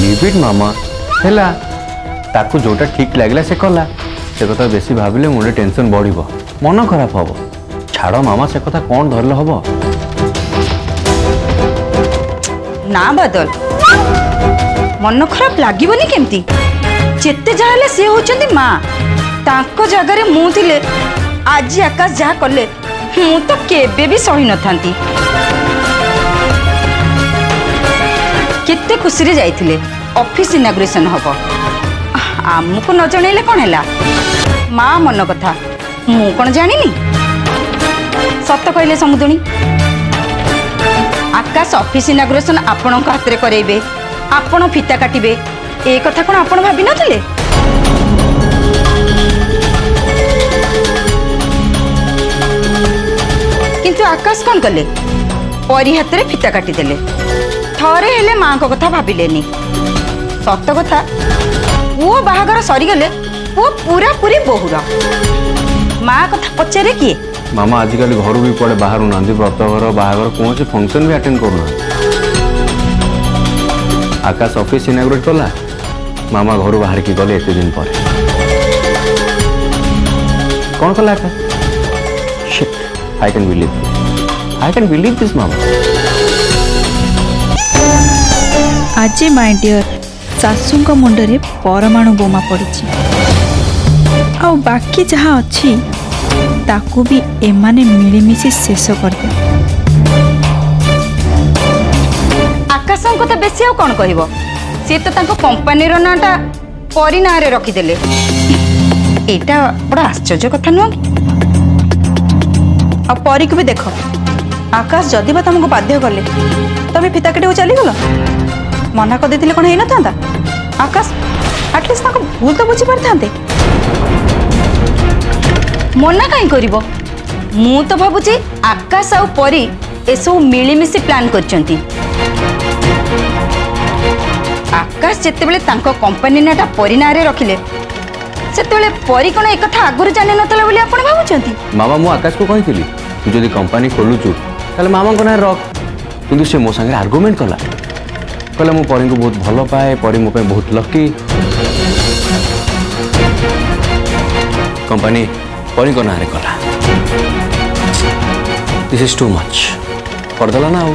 Levied मामा है ताकु जोटा ठीक लगला से कला से कथा बेस भाविले मुझे टेनसन बढ़ मन खराब हम छाड़ मामा से कथा कौन धरल हम ना बादल मन खराब लगे केमती जाते सी हूँ माँ ताक जगह मुझे आज आकाश जहा कले तो केबे सही न था କେତେ ଖୁସିରେ ଯାଇଥିଲେ ଅଫିସ୍ ଇନାଗୁରେସନ୍ ହେବ ଆମକୁ ନ ଜଣେଇଲେ କ'ଣ ହେଲା ମା ମନ କଥା ମୁଁ କ'ଣ ଜାଣିନି ସତ କହିଲେ ସମୁଦୁଣୀ ଆକାଶ ଅଫିସ୍ ଇନାଗୁରେସନ୍ ଆପଣଙ୍କ ହାତରେ କରେଇବେ ଆପଣ ଫିତା କାଟିବେ ଏ କଥା କ'ଣ ଆପଣ ଭାବିନଥିଲେ କିନ୍ତୁ ଆକାଶ କ'ଣ କଲେ ପରି ହାତରେ ଫିତା କାଟିଦେଲେ थे माँ कथा भाविले सत कथा पुओ बाहा सरीगले पुओ पूरा पूरी बोहूर माँ कथा पचारे किए मामा आजिकल घर भी कड़े बाहर ना व्रत घर बाहर कौन से फंक्शन भी अटेंड करना आकाश अफिस् इनग्रेट कला मामा घर बाहर की गले एक दिन पर कौन कला I can believe I can believe this मामा ଆଜି ମାଇ ଡିଅର୍ ଶାଶୁଙ୍କ ମୁଣ୍ଡରେ ପରମାଣୁ ବୋମା ପଡ଼ିଛି ଆଉ ବାକି ଯାହା ଅଛି ତାକୁ ବି ଏମାନେ ମିଳିମିଶି ଶେଷ କରିଦେବେ ଆକାଶଙ୍କୁ ତ ବେଶୀ ଆଉ କ'ଣ କହିବ ସିଏ ତ ତାଙ୍କ କମ୍ପାନୀର ନାଁଟା ପରି ନାଁରେ ରଖିଦେଲେ ଏଇଟା ବଡ଼ ଆଶ୍ଚର୍ଯ୍ୟ କଥା ନୁହଁ କି ଆଉ ପରିକୁ ବି ଦେଖ ଆକାଶ ଯଦି ବା ତମକୁ ବାଧ୍ୟ କଲେ ତମେ ଫିତାକିଟିକୁ ଚାଲିଗଲ ମନା କରିଦେଇଥିଲେ କ'ଣ ହେଇନଥାନ୍ତା ଆକାଶ ଆଟଲିଷ୍ଟ ତାଙ୍କ ଭୁଲ ତ ବୁଝିପାରିଥାନ୍ତେ ମନା କାହିଁ କରିବ ମୁଁ ତ ଭାବୁଛି ଆକାଶ ଆଉ ପରି ଏସବୁ ମିଳିମିଶି ପ୍ଲାନ୍ କରିଛନ୍ତି ଆକାଶ ଯେତେବେଳେ ତାଙ୍କ କମ୍ପାନୀ ନାଁଟା ପରି ନାଁରେ ରଖିଲେ ସେତେବେଳେ ପରି କ'ଣ ଏକଥା ଆଗରୁ ଜାଣିନଥିଲା ବୋଲି ଆପଣ ଭାବୁଛନ୍ତି ମାମା ମୁଁ ଆକାଶକୁ କହିଥିଲି ତୁ ଯଦି କମ୍ପାନୀ ଖୋଲୁଛୁ ତାହେଲେ ମାମାଙ୍କ ନାଁ ରଖ କିନ୍ତୁ ସେ ମୋ ସାଙ୍ଗରେ ଆର୍ଗୁମେଣ୍ଟ କଲା କହିଲା ମୁଁ ପରୀଙ୍କୁ ବହୁତ ଭଲ ପାଏ ପରୀ ମୋ ପାଇଁ ବହୁତ ଲକି କମ୍ପାନୀ ପରୀଙ୍କ ନାଁରେ କଲା ଦିସ୍ ଇଜ୍ ଟୁ ମଚ୍ କରିଦେଲା ନା ଆଉ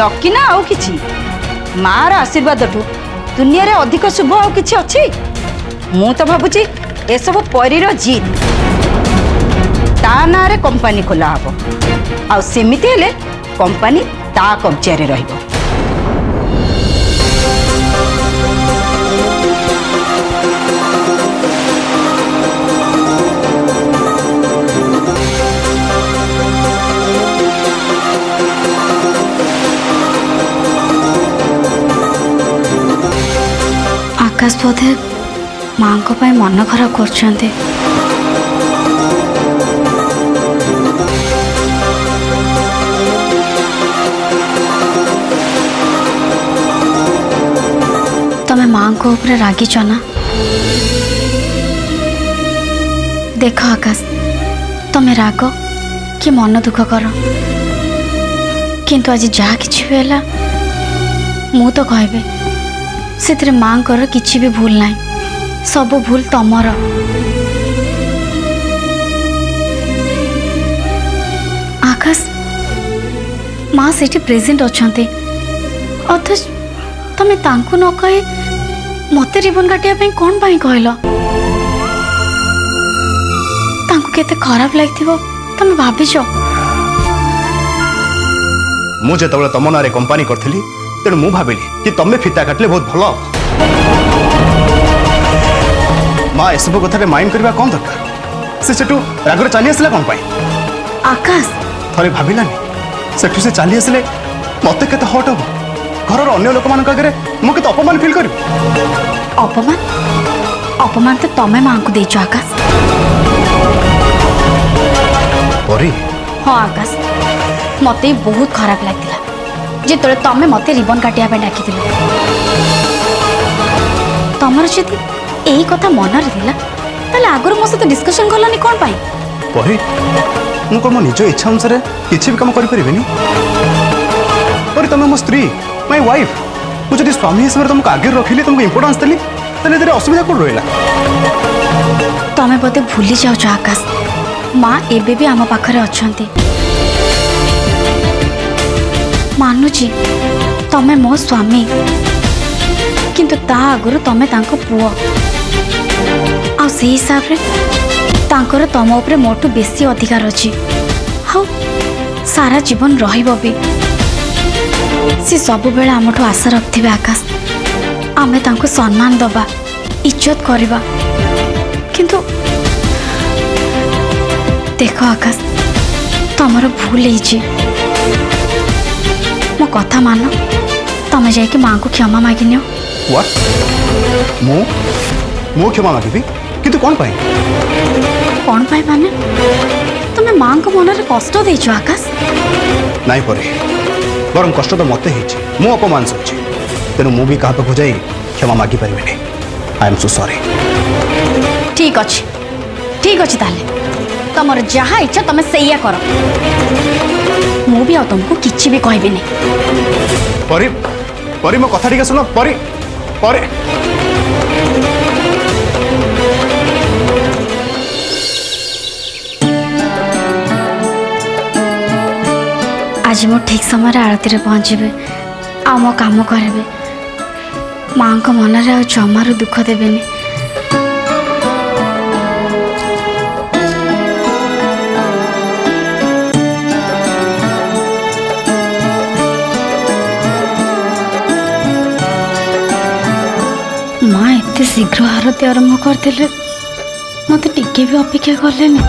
ଲକି ନା ଆଉ କିଛି ମାଆର ଆଶୀର୍ବାଦଠୁ ଦୁନିଆରେ ଅଧିକ ଶୁଭ ଆଉ କିଛି ଅଛି ମୁଁ ତ ଭାବୁଛି ଏସବୁ ପରୀର ଜିତ୍ ତା ନାଁରେ କମ୍ପାନୀ ଖୋଲା ହେବ ଆଉ ସେମିତି ହେଲେ କମ୍ପାନୀ ता कब्जा र आकाश बोधे माँ मन खराब कर तुम्हें माँ को ऊपर रागिच ना देख आकाश तुम्हें राग कि मन दुख कर किंतु आज जहा कि मु तो कहे से माँ कि भी भूल ना सब भूल तमर आकाश माँ से प्रेजेट अच्छा अथच तुम्हें न कहे ଜୀବନ କାଟିବା ପାଇଁ କଣ ପାଇଁ କହିଲ ତାଙ୍କୁ କେତେ ଖରାପ ଲାଗିଥିବ ତମେ ଭାବିଛ ମୁଁ ଯେତେବେଳେ ତମ ନାଁରେ କମ୍ପାନୀ କରିଥିଲି ତେଣୁ ମୁଁ ଭାବିଲି କି ତମେ ଫିତା କାଟିଲେ ବହୁତ ଭଲ ମା ଏସବୁ କଥାରେ ମାଇଣ୍ଡ କରିବା କ'ଣ ଦରକାର ସେ ସେଠୁ ରାଗରେ ଚାଲି ଆସିଲା କ'ଣ ପାଇଁ ଆକାଶ ଥରେ ଭାବିଲାନି ସେଠୁ ସେ ଚାଲି ଆସିଲେ ମତେ କେତେ ହଟ୍ ହବ घर अन्य लोक मान आगे मुझे अपमान फिल कर अपमान अपमान तो तमें माँ को दे आकाश हाँ आकाश मत बहुत खराब लगे जो तुम्हें मत रिबन काटापी डाक तुमर जब यही कथा मनरे आगुरी मो सहित डिस्कसन कलानी कौन परी मुझे निज इच्छा अनुसार किसी भी कम करमें मो स्त्री মাই ওয়াইফ মু যদি স্বামী হিসেবে তোমাকে আগে রাখিলি তোমাকে ইম্পর্টান্স দেলি তাহলে এদের অসুবিধা কোন রহিলা তুমি বোধে ভুলি যাওছ আকাশ মা এবে বি আম পাখরে অছন্তি মানুছি তুমি মো স্বামী কিন্তু তা আগর তুমি তাঙ্ক পুয় আউ সেই হিসাবে তাঙ্কর তম উপরে মোটু বেশি অধিকার অছি হাউ সারা জীবন রহব বি सी सब आमठ आशा रखि आकाश आम तुम सम्मान दबा इज्जत करवा किंतु देख आकाश तुम भूल मो कथा मान तुम जा क्षमा मागि क्षमा मागि कितु कौन पाए? कौन पाए तुम्हें माँ को मन कष्ट आकाश नहीं पड़े বরং কষ্ট তো মতে হয়েছে মু অপমান সহিছি তেমন মু বি কাহা পাখু ক্ষমা মাগি পারিবিনি আই এম সো সরি ঠিক আছে ঠিক আছে তাহলে তোমার যাহা ইচ্ছা তুমি সেইয়া কর মু বি আউ তোমাকে কিছু বি কইবিনি পরি পরি মো কথা টিকে শুনো পরি পরি ଆଜି ମୁଁ ଠିକ୍ ସମୟରେ ଆଳତୀରେ ପହଞ୍ଚିବି ଆଉ ମୋ କାମ କରିବି ମାଆଙ୍କ ମନରେ ଆଉ ଜମାରୁ ଦୁଃଖ ଦେବେନି ମା ଏତେ ଶୀଘ୍ର ଆରତୀ ଆରମ୍ଭ କରିଦେଲେ ମୋତେ ଟିକେ ବି ଅପେକ୍ଷା କଲେନି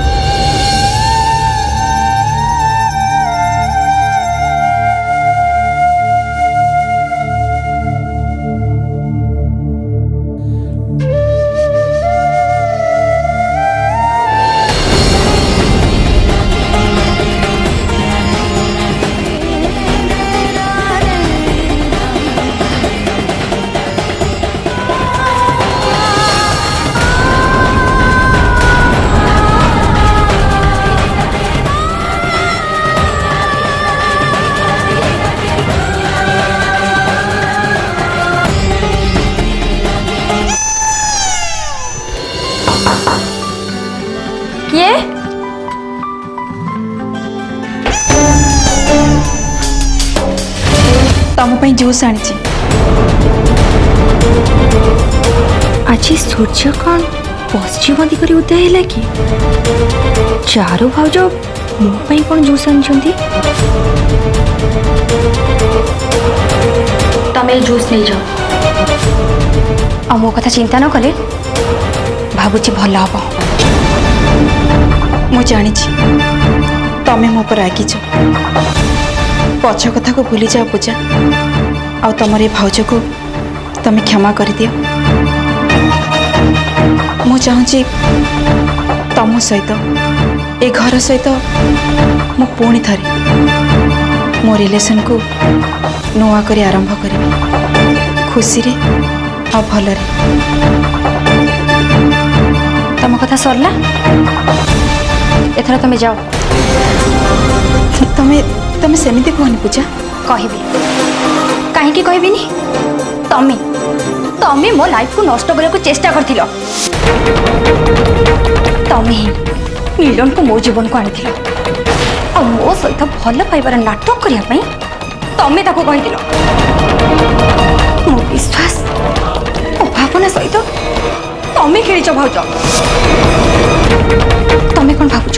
तुम्हें जूस आज सूर्य कौन पश्चिम दिखे उदय है कि चारो भाज मोपाई कौन जूस आनी तमें जूस नहीं जाओ आ मो कथा चिंता न कले भावुची भल हम मुझे तमें मोर आगे पछ कथा को भूली जाओ पूजा आ तुम ये भाज को तुम क्षमा कर दि मु तम तुम सहित ए घर सहित मु पुणी थे मो रिलेसन को नुआ कर आरंभ करी खुशी आ भल तुम कथा सरला एथर तुम्हें जाओ तुम्हें तुम्हें सेमती कहनी पूजा कह कहीं कह तमें तमें मो लाइफ को नष्ट को चेष्टा कर मो जीवन को आनी मो सहित भल पाइबार नाटक करने तमें मो विश्वास भावना सहित तमें खेल भाज तमें कौन भाव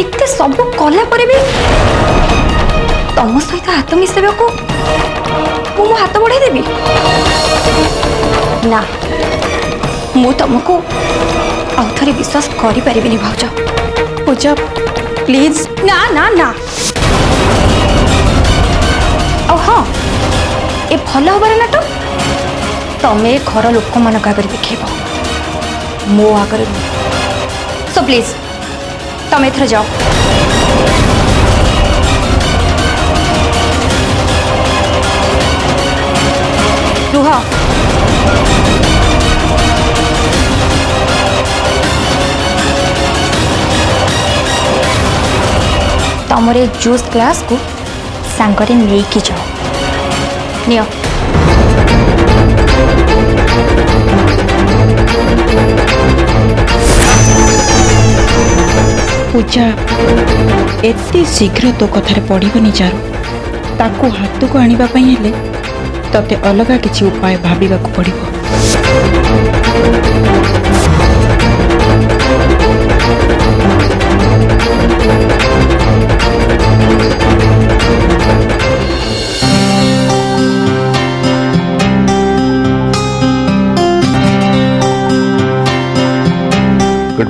इतने सब कला भी तो हाथ मिसा को तो मो हाथ बढ़ाई देवी ना मुमको आउ थ विश्वास करज प्लीज ना ना ना हाँ ये भल हबार नाट तुम्हें तो? घर लोक मान आगे देख मो आगे सो प्लीज तमें थर जाओ आमर ए जूस ग्लास को सांगे लेकिन जाओ नि पूजा एत शीघ्र तो कथार पड़बनि चारु ताको हाथ को आने तेत अलग किसी उपाय भाव पड़ो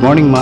குட் மார்னிங்மா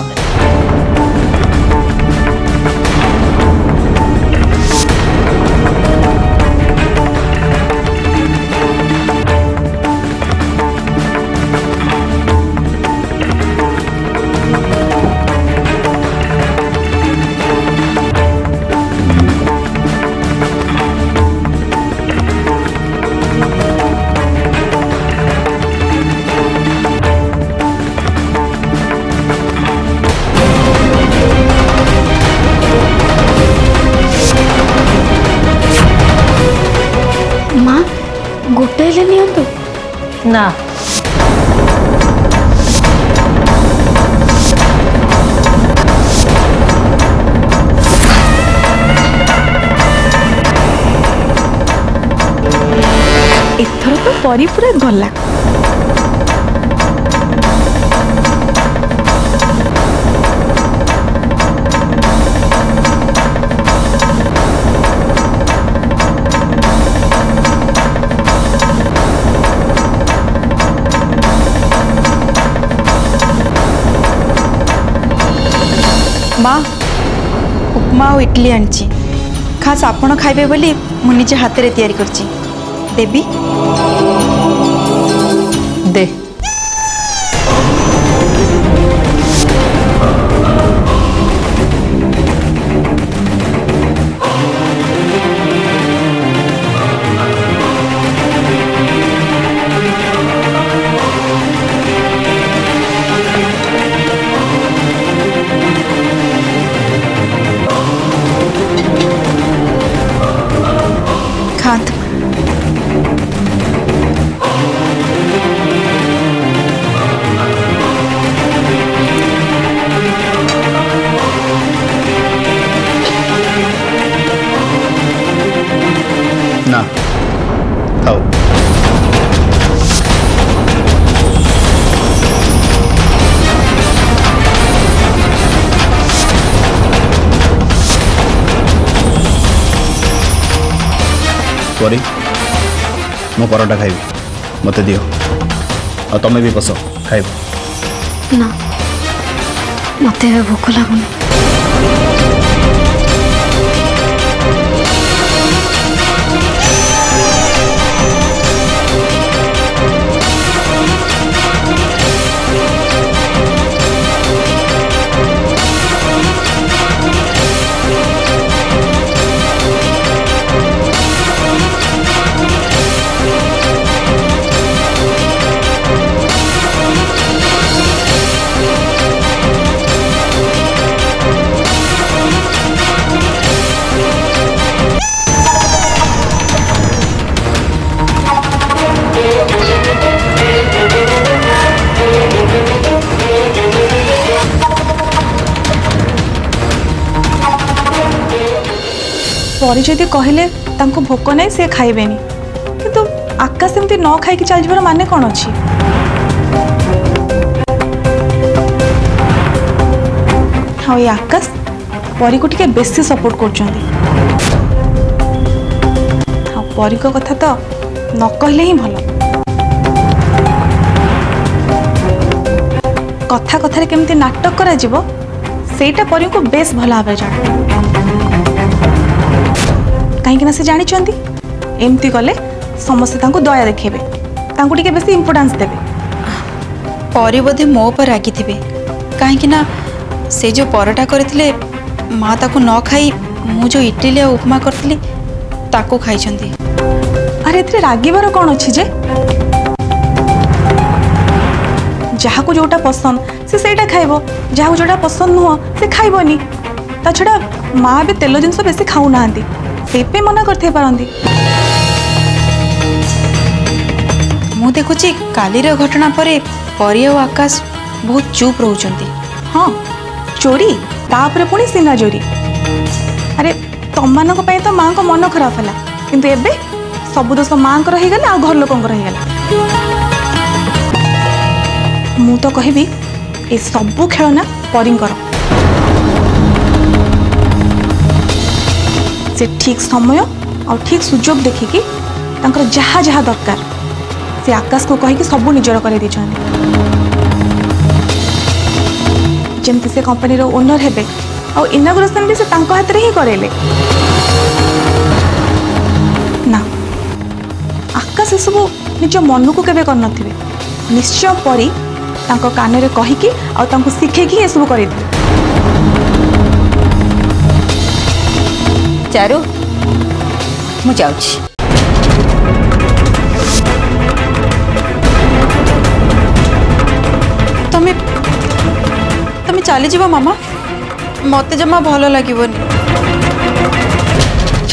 गोटे निथर तो परी पूरा गला उपमा उपमा और इडली आनी खास आपण खाइबे बोली मुझे हाथ में या देवी ମୁଁ ପରଟା ଖାଇବି ମୋତେ ଦିଅ ଆଉ ତମେ ବି ବସ ଖାଇବ ନା ମୋତେ ଏବେ ଭୋକ ଲାଗୁନି ଘରେ ଯଦି କହିଲେ ତାଙ୍କୁ ଭୋକ ନାହିଁ ସେ ଖାଇବେନି କିନ୍ତୁ ଆକାଶ ଏମିତି ନ ଖାଇକି ଚାଲିଯିବାର ମାନେ କ'ଣ ଅଛି ଆଉ ଏ ଆକାଶ ପରୀକୁ ଟିକେ ବେଶୀ ସପୋର୍ଟ କରୁଛନ୍ତି ଆଉ ପରୀଙ୍କ କଥା ତ ନ କହିଲେ ହିଁ ଭଲ କଥା କଥାରେ କେମିତି ନାଟକ କରାଯିବ ସେଇଟା ପରୀଙ୍କୁ ବେଶ୍ ଭଲ ଭାବେ ଜଣା କାହିଁକିନା ସେ ଜାଣିଛନ୍ତି ଏମିତି କଲେ ସମସ୍ତେ ତାଙ୍କୁ ଦୟା ଦେଖେଇବେ ତାଙ୍କୁ ଟିକେ ବେଶୀ ଇମ୍ପୋର୍ଟାନ୍ସ ଦେବେ ପରେ ବୋଧେ ମୋ ଉପରେ ରାଗିଥିବେ କାହିଁକିନା ସେ ଯେଉଁ ପରଟା କରିଥିଲେ ମା ତାକୁ ନ ଖାଇ ମୁଁ ଯେଉଁ ଇଟିଲି ଆଉ ଉପମା କରିଥିଲି ତାକୁ ଖାଇଛନ୍ତି ଆରେ ଏଥିରେ ରାଗିବାର କ'ଣ ଅଛି ଯେ ଯାହାକୁ ଯେଉଁଟା ପସନ୍ଦ ସେ ସେଇଟା ଖାଇବ ଯାହାକୁ ଯେଉଁଟା ପସନ୍ଦ ନୁହଁ ସେ ଖାଇବନି ତା ଛଡ଼ା ମା ବି ତେଲ ଜିନିଷ ବେଶୀ ଖାଉନାହାନ୍ତି पेपे मना कर देखुची कालीर घटना परे पर आकाश बहुत चुप रोच हाँ चोरी तापर पुणी सीना चोरी अरे तुम मन तो माँ को मन खराब है कि सब दोष माँ को रहीगले आ घर लोक मु तो ए सबू खेलना परी से ठीक समय और ठीक सुजोग देखिकी तंकर जहा जहा दरकार से आकाश को कहि कि सब निजर कर दे जमती से कंपनी रो ओनर हेबे आ इनॉग्रेशन भी से तंक हाथ रे ही करेले ना आकाश से सब निज मन को केबे कर नथिबे निश्चय परी तंक कानरे कहि कि आ तंक सिखे कि ये सब कर दे चारू मुझे चली जीवा मामा मत जमा भल लगे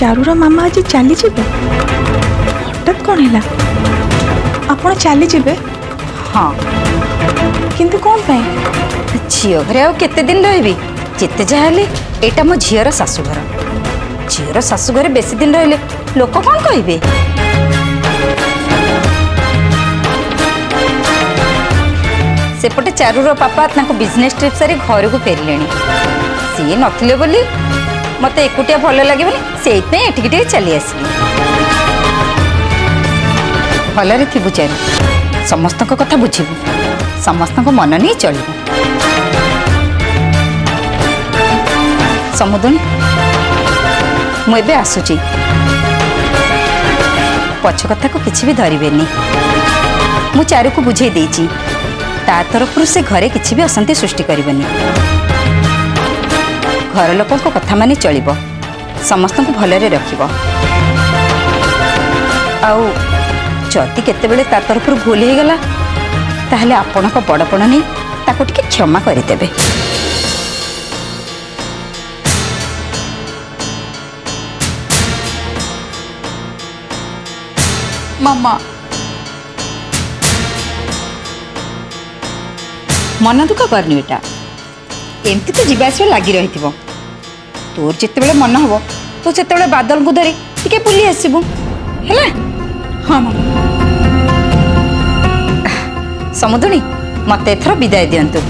चारूर मामा आज चली जी हटात कौन है चली जी हाँ किंतु कौन पे झीघरे आते दिन रही जिते जहाँ ये मो झर शाशुघर ଝିଅର ଶାଶୁଘରେ ବେଶୀ ଦିନ ରହିଲେ ଲୋକ କ'ଣ କହିବେ ସେପଟେ ଚାରୁର ପାପା ତାଙ୍କ ବିଜନେସ୍ ଟ୍ରିପ୍ ସାରି ଘରକୁ ଫେରିଲେଣି ସିଏ ନଥିଲେ ବୋଲି ମୋତେ ଏକୁଟିଆ ଭଲ ଲାଗିବନି ସେଇଥିପାଇଁ ଏଠିକି ଟିକେ ଚାଲି ଆସିଲି ଭଲରେ ଥିବୁ ଚାରୁ ସମସ୍ତଙ୍କ କଥା ବୁଝିବୁ ସମସ୍ତଙ୍କ ମନ ନେଇ ଚଳିବୁ ସମୁଦୁଣୀ मुझे आसुची कथा को किसी भी धरवे मु चारु को बुझे ता तरफ से घरे कि अशांति सृष्टि कर घर लोक कथा मानी चल समस्त भलि रखी केत तरफ भूल होगला तेल आपण बड़पण नहीं ताको क्षमा करदे ମାମା ମନ ଦୁଃଖ କରିନୁ ଏଇଟା ଏମିତି ତ ଯିବା ଆସିବା ଲାଗି ରହିଥିବ ତୋର ଯେତେବେଳେ ମନ ହବ ତୁ ସେତେବେଳେ ବାଦଲଙ୍କୁ ଧରି ଟିକେ ବୁଲି ଆସିବୁ ହେଲା ହଁ ସମୁଦୁଣୀ ମତେ ଏଥର ବିଦାୟ ଦିଅନ୍ତୁ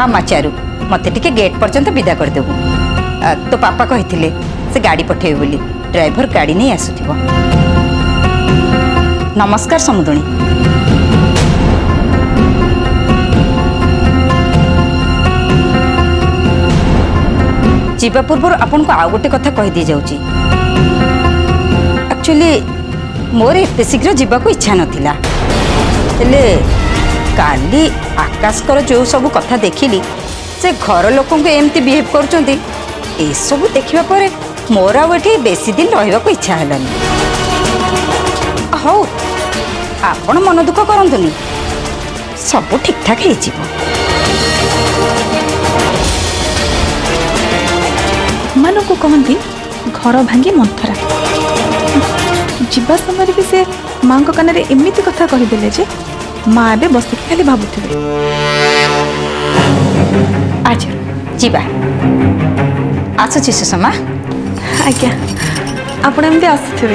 ଆ ମାଚାରୁ ମତେ ଟିକେ ଗେଟ୍ ପର୍ଯ୍ୟନ୍ତ ବିଦା କରିଦେବୁ ତୋ ପାପା କହିଥିଲେ ସେ ଗାଡ଼ି ପଠେଇବେ ବୋଲି ଡ୍ରାଇଭର ଗାଡ଼ି ନେଇ ଆସୁଥିବ ନମସ୍କାର ସମୁଦୁଣୀ ଯିବା ପୂର୍ବରୁ ଆପଣଙ୍କୁ ଆଉ ଗୋଟେ କଥା କହିଦେଇଯାଉଛି ଆକ୍ଚୁଆଲି ମୋର ଏତେ ଶୀଘ୍ର ଯିବାକୁ ଇଚ୍ଛା ନଥିଲା ହେଲେ କାଲି ଆକାଶଙ୍କର ଯେଉଁ ସବୁ କଥା ଦେଖିଲି ସେ ଘର ଲୋକଙ୍କୁ ଏମିତି ବିହେଭ୍ କରୁଛନ୍ତି ଏସବୁ ଦେଖିବା ପରେ ମୋର ଆଉ ଏଠି ବେଶୀ ଦିନ ରହିବାକୁ ଇଚ୍ଛା ହେଲାନି ହଉ ଆପଣ ମନ ଦୁଃଖ କରନ୍ତୁନି ସବୁ ଠିକ୍ଠାକ୍ ହେଇଯିବ ମାନଙ୍କୁ କହନ୍ତି ଘର ଭାଙ୍ଗି ମନ୍ଥରା ଯିବା ସମୟରେ ବି ସେ ମାଆଙ୍କ କାନରେ ଏମିତି କଥା କହିଦେଲେ ଯେ ମା ଏବେ ବସିକି ଖାଲି ଭାବୁଥିବେ ଆଚ୍ଛା ଯିବା ଆସୁଛି ସୁଷମା ଆଜ୍ଞା आपड़े आसते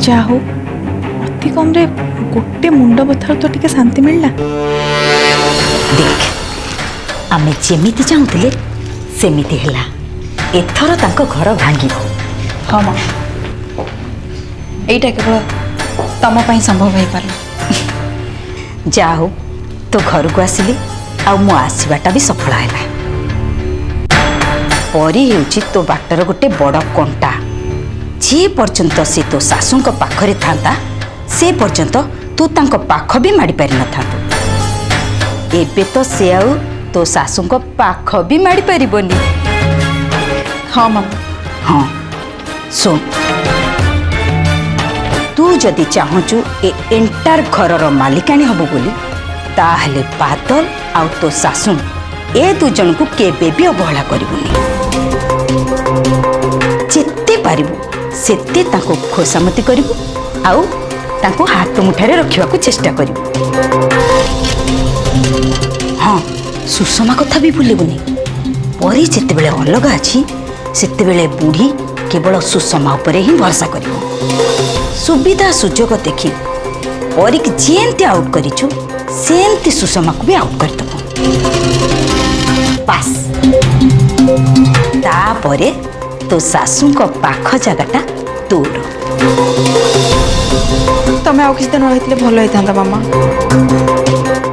जा अति गोटे मुंड बथा तो टे शांति मिलना देख आम जमी चाहूल सेमती है एथर तक घर भांग हाँ मैटा केवल तुमपाई संभव हो पार ଯା ହଉ ତୁ ଘରକୁ ଆସିଲି ଆଉ ମୋ ଆସିବାଟା ବି ସଫଳ ହେଲା ପରୀ ହେଉଛି ତୋ ବାଟର ଗୋଟେ ବଡ଼ କଣ୍ଟା ଯିଏ ପର୍ଯ୍ୟନ୍ତ ସେ ତୋ ଶାଶୁଙ୍କ ପାଖରେ ଥାନ୍ତା ସେ ପର୍ଯ୍ୟନ୍ତ ତୁ ତାଙ୍କ ପାଖ ବି ମାଡ଼ିପାରିନଥାନ୍ତୁ ଏବେ ତ ସେ ଆଉ ତୋ ଶାଶୁଙ୍କ ପାଖ ବି ମାଡ଼ିପାରିବନି ହଁ ମାମା ହଁ ଶୁଣ ତୁ ଯଦି ଚାହୁଁଛୁ ଏ ଏଣ୍ଟାର ଘରର ମାଲିକାଣୀ ହବୁ ବୋଲି ତାହେଲେ ବାଦଲ ଆଉ ତୋ ଶାଶୁ ଏ ଦୁଇଜଣଙ୍କୁ କେବେ ବି ଅବହେଳା କରିବୁନି ଯେତେ ପାରିବୁ ସେତେ ତାଙ୍କୁ ଖୋସାମତି କରିବୁ ଆଉ ତାଙ୍କୁ ହାତ ମୁଠାରେ ରଖିବାକୁ ଚେଷ୍ଟା କରିବୁ ହଁ ସୁଷମା କଥା ବି ଭୁଲିବୁନି ପରି ଯେତେବେଳେ ଅଲଗା ଅଛି ସେତେବେଳେ ବୁଢ଼ୀ କେବଳ ସୁଷମା ଉପରେ ହିଁ ଭରସା କରିବୁ ସୁବିଧା ସୁଯୋଗ ଦେଖି ପରୀକି ଯେମିତି ଆଉଟ୍ କରିଛୁ ସେମିତି ସୁଷମାକୁ ବି ଆଉଟ୍ କରିଦେବ ବାସ୍ ତାପରେ ତୋ ଶାଶୁଙ୍କ ପାଖ ଜାଗାଟା ତୋର ତମେ ଆଉ କିଛି ଦିନ ରହିଥିଲେ ଭଲ ହେଇଥାନ୍ତା ମାମା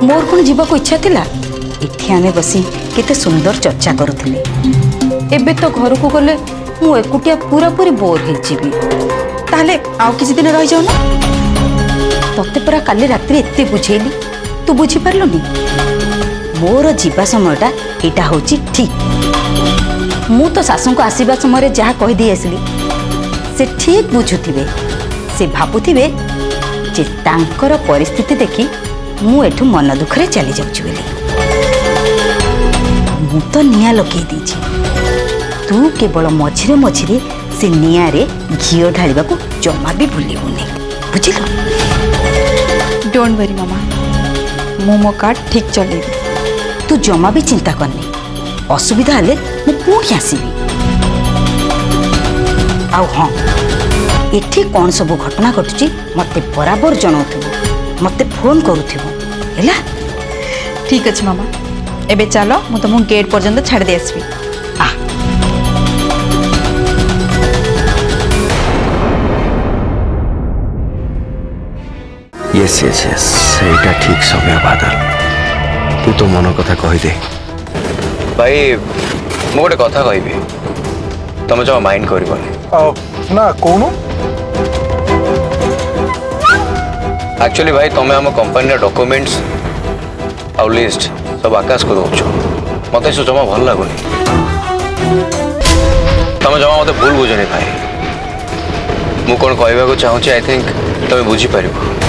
ମୋର କ'ଣ ଯିବାକୁ ଇଚ୍ଛା ଥିଲା ଏଠି ଆମେ ବସି କେତେ ସୁନ୍ଦର ଚର୍ଚ୍ଚା କରୁଥିଲେ ଏବେ ତ ଘରକୁ ଗଲେ ମୁଁ ଏକୁଟିଆ ପୁରାପୁରି ବୋର୍ ହେଇଯିବି তাহলে আও কিছু দিন যাও না তোতে পরা কালি রাত্রি এতে বুঝাইলি তু নি মোর যা সময়টা এটা হচ্ছে ঠিক মু তো শাশুঙ্কু আসবা সময় যা কহিদি আসলি সে ঠিক বুঝুথিবে সে ভাবুথিবে যে তাঁকর পরিস্থিতি দেখি মু এঠু মন দুঃখরে চালি যাচ্ছি বলে মু তো নিয়া লগাই দিয়েছি তু কেবল মঝিরে মঝিরে ସେ ନିଆଁରେ ଘିଅ ଢାଳିବାକୁ ଜମା ବି ଭୁଲି ହେଉନି ବୁଝିଲ ଡୋଣ୍ଟ ୱରି ମାମା ମୁଁ ମୋ କାର୍ଡ଼ ଠିକ୍ ଚଲେଇବି ତୁ ଜମା ବି ଚିନ୍ତା କରନି ଅସୁବିଧା ହେଲେ ମୁଁ ପୁଣି ଆସିବି ଆଉ ହଁ ଏଠି କ'ଣ ସବୁ ଘଟଣା ଘଟୁଛି ମୋତେ ବରାବର ଜଣାଉଥିବୁ ମୋତେ ଫୋନ୍ କରୁଥିବୁ ହେଲା ଠିକ୍ ଅଛି ମାମା ଏବେ ଚାଲ ମୁଁ ତୁମକୁ ଗେଟ୍ ପର୍ଯ୍ୟନ୍ତ ଛାଡ଼ିଦେଇ ଆସିବି ଆ ইয়েস ইয়েস ইয়েস এটা ঠিক সময় বাদল তু তো মন কথা কহিদে ভাই মু গোটে কথা কইবি তুমি জমা মাইন্ড করবনি না एक्चुअली भाई तुम आम कंपनी डॉक्यूमेंट्स आ लिस्ट सब आकाश को दौ मत जमा भल लगुनि तुम जमा मत भूल बुझुनि भाई मुझे कहवाक चाहिए आई थिंक तुम्हें बुझीपर